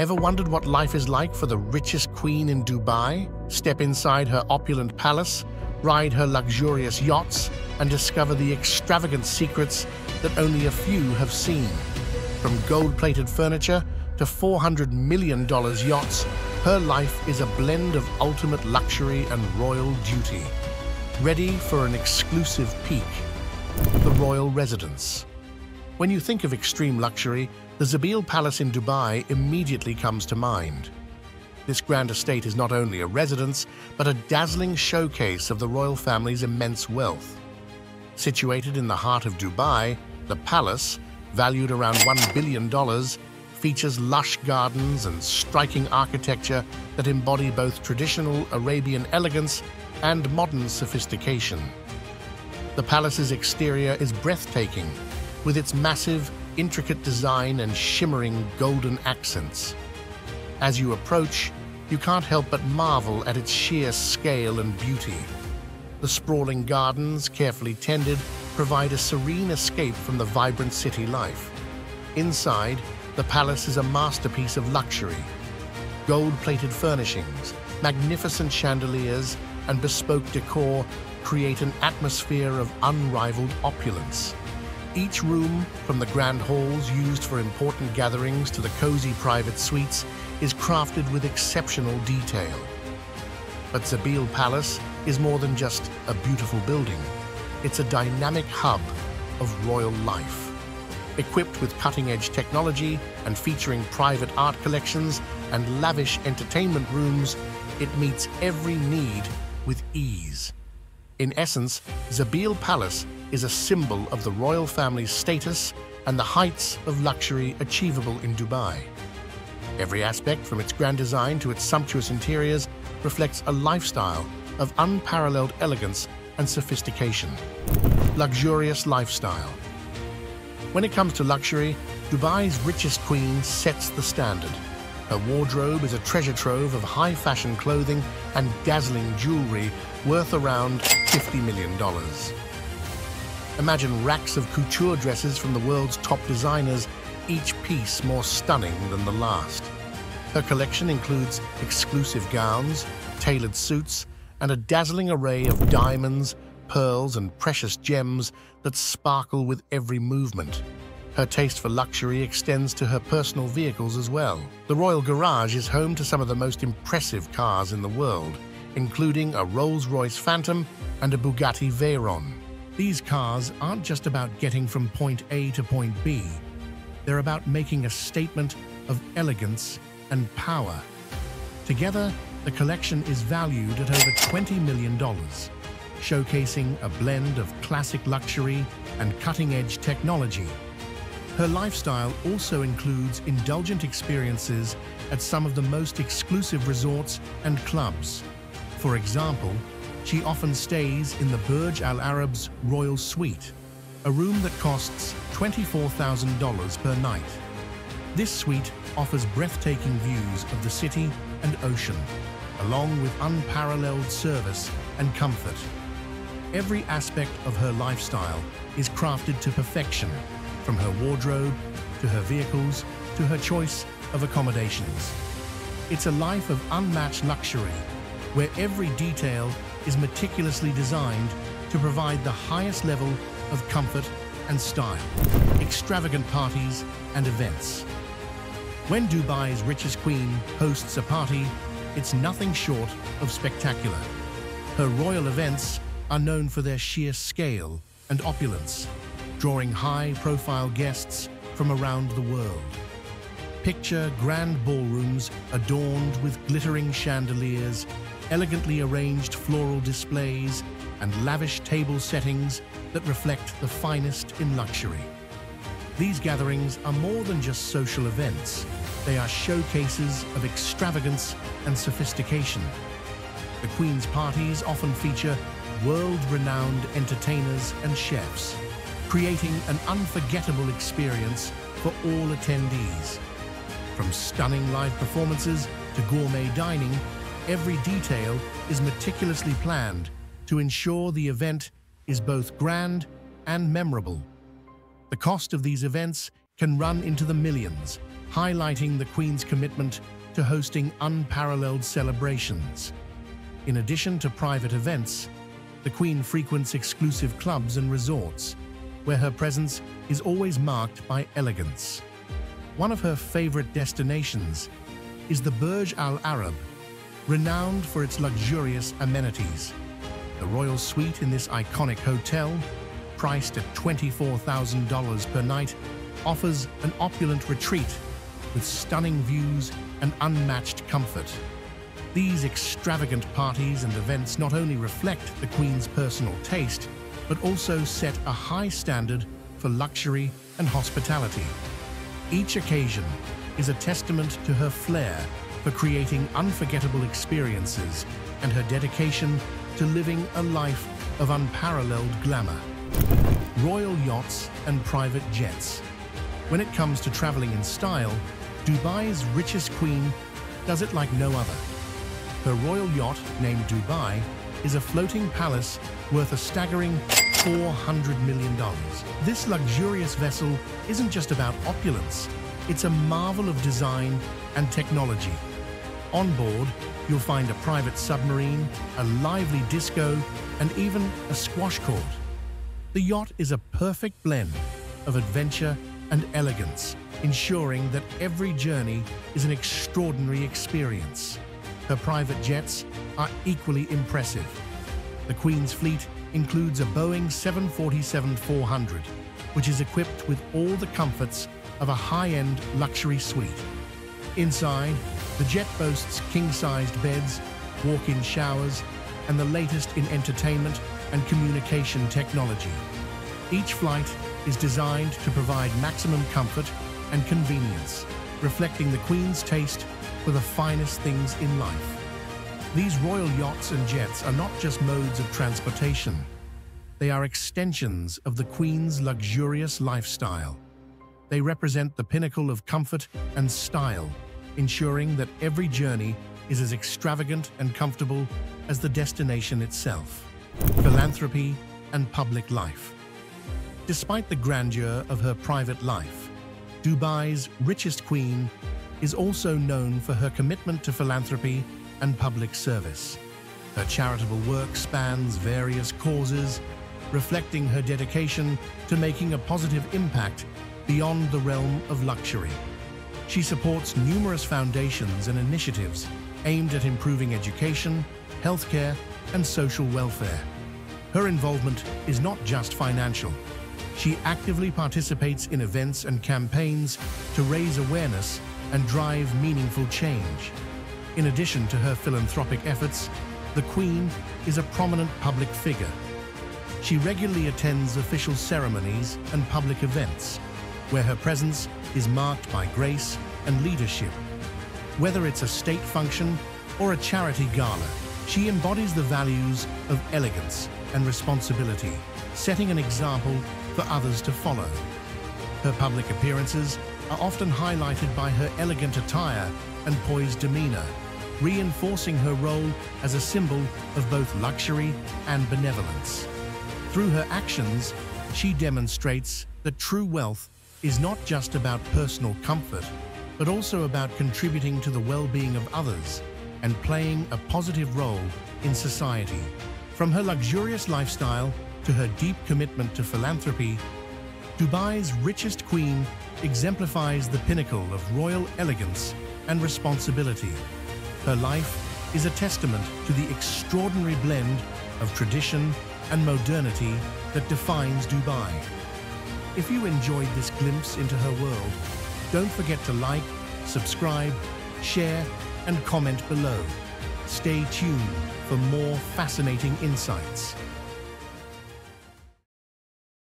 Ever wondered what life is like for the richest queen in Dubai? Step inside her opulent palace, ride her luxurious yachts, and discover the extravagant secrets that only a few have seen. From gold-plated furniture to $400 million yachts, her life is a blend of ultimate luxury and royal duty. Ready for an exclusive peek? The Royal Residence. When you think of extreme luxury, the Zabeel Palace in Dubai immediately comes to mind. This grand estate is not only a residence, but a dazzling showcase of the royal family's immense wealth. Situated in the heart of Dubai, the palace, valued around $1 billion, features lush gardens and striking architecture that embody both traditional Arabian elegance and modern sophistication. The palace's exterior is breathtaking, with its massive, intricate design and shimmering golden accents. As you approach, you can't help but marvel at its sheer scale and beauty. The sprawling gardens, carefully tended, provide a serene escape from the vibrant city life. Inside, the palace is a masterpiece of luxury. Gold-plated furnishings, magnificent chandeliers, and bespoke decor create an atmosphere of unrivaled opulence. Each room, from the grand halls used for important gatherings to the cozy private suites, is crafted with exceptional detail. But Zabeel Palace is more than just a beautiful building. It's a dynamic hub of royal life. Equipped with cutting-edge technology and featuring private art collections and lavish entertainment rooms, it meets every need with ease. In essence, Zabeel Palace is a symbol of the royal family's status and the heights of luxury achievable in Dubai. Every aspect, from its grand design to its sumptuous interiors, reflects a lifestyle of unparalleled elegance and sophistication. Luxurious lifestyle. When it comes to luxury, Dubai's richest queen sets the standard. Her wardrobe is a treasure trove of high-fashion clothing and dazzling jewelry worth around $50 million. Imagine racks of couture dresses from the world's top designers, each piece more stunning than the last. Her collection includes exclusive gowns, tailored suits, and a dazzling array of diamonds, pearls, and precious gems that sparkle with every movement. Her taste for luxury extends to her personal vehicles as well. The Royal Garage is home to some of the most impressive cars in the world, including a Rolls-Royce Phantom and a Bugatti Veyron. These cars aren't just about getting from point A to point B. They're about making a statement of elegance and power. Together, the collection is valued at over $20 million, showcasing a blend of classic luxury and cutting-edge technology. Her lifestyle also includes indulgent experiences at some of the most exclusive resorts and clubs. For example, she often stays in the Burj Al Arab's Royal Suite, a room that costs $24,000 per night. This suite offers breathtaking views of the city and ocean, along with unparalleled service and comfort. Every aspect of her lifestyle is crafted to perfection, from her wardrobe to her vehicles to her choice of accommodations. It's a life of unmatched luxury, where every detail is meticulously designed to provide the highest level of comfort and style, extravagant parties and events. When Dubai's richest queen hosts a party, it's nothing short of spectacular. Her royal events are known for their sheer scale and opulence, drawing high-profile guests from around the world. Picture grand ballrooms adorned with glittering chandeliers elegantly arranged floral displays, and lavish table settings that reflect the finest in luxury. These gatherings are more than just social events. They are showcases of extravagance and sophistication. The Queen's parties often feature world-renowned entertainers and chefs, creating an unforgettable experience for all attendees. From stunning live performances to gourmet dining, Every detail is meticulously planned to ensure the event is both grand and memorable. The cost of these events can run into the millions, highlighting the Queen's commitment to hosting unparalleled celebrations. In addition to private events, the Queen frequents exclusive clubs and resorts, where her presence is always marked by elegance. One of her favorite destinations is the Burj Al Arab, renowned for its luxurious amenities. The royal suite in this iconic hotel, priced at $24,000 per night, offers an opulent retreat with stunning views and unmatched comfort. These extravagant parties and events not only reflect the Queen's personal taste, but also set a high standard for luxury and hospitality. Each occasion is a testament to her flair for creating unforgettable experiences and her dedication to living a life of unparalleled glamour. Royal yachts and private jets. When it comes to traveling in style, Dubai's richest queen does it like no other. Her royal yacht, named Dubai, is a floating palace worth a staggering $400 million. This luxurious vessel isn't just about opulence, it's a marvel of design and technology. On board, you'll find a private submarine, a lively disco, and even a squash court. The yacht is a perfect blend of adventure and elegance, ensuring that every journey is an extraordinary experience. Her private jets are equally impressive. The Queen's fleet includes a Boeing 747-400, which is equipped with all the comforts of a high-end luxury suite. Inside, the jet boasts king-sized beds, walk-in showers, and the latest in entertainment and communication technology. Each flight is designed to provide maximum comfort and convenience, reflecting the Queen's taste for the finest things in life. These royal yachts and jets are not just modes of transportation. They are extensions of the Queen's luxurious lifestyle. They represent the pinnacle of comfort and style, ensuring that every journey is as extravagant and comfortable as the destination itself. Philanthropy and public life. Despite the grandeur of her private life, Dubai's richest queen is also known for her commitment to philanthropy and public service. Her charitable work spans various causes, reflecting her dedication to making a positive impact beyond the realm of luxury. She supports numerous foundations and initiatives aimed at improving education, healthcare, and social welfare. Her involvement is not just financial. She actively participates in events and campaigns to raise awareness and drive meaningful change. In addition to her philanthropic efforts, the Queen is a prominent public figure. She regularly attends official ceremonies and public events, where her presence is marked by grace and leadership. Whether it's a state function or a charity gala, she embodies the values of elegance and responsibility, setting an example for others to follow. Her public appearances are often highlighted by her elegant attire and poised demeanor, reinforcing her role as a symbol of both luxury and benevolence. Through her actions, she demonstrates that true wealth is not just about personal comfort, but also about contributing to the well-being of others and playing a positive role in society. From her luxurious lifestyle to her deep commitment to philanthropy, Dubai's richest queen exemplifies the pinnacle of royal elegance and responsibility. Her life is a testament to the extraordinary blend of tradition and modernity that defines Dubai. If you enjoyed this glimpse into her world, don't forget to like, subscribe, share, and comment below. Stay tuned for more fascinating insights.